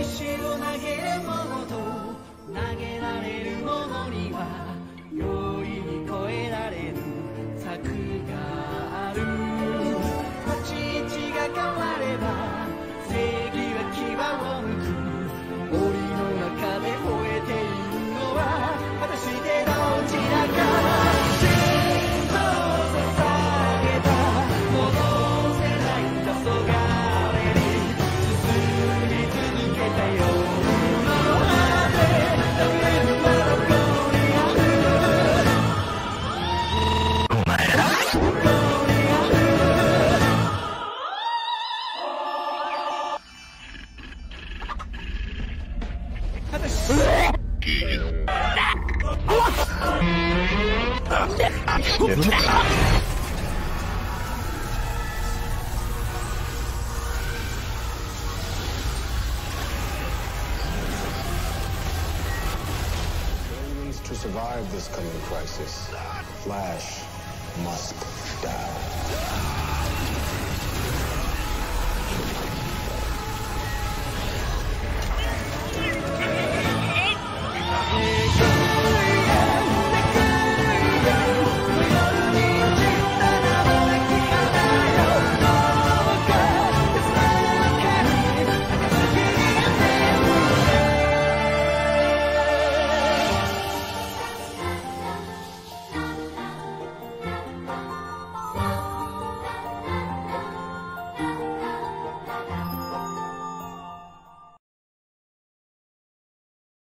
石を投げるものと投げられるものには to survive this coming crisis, Flash must die.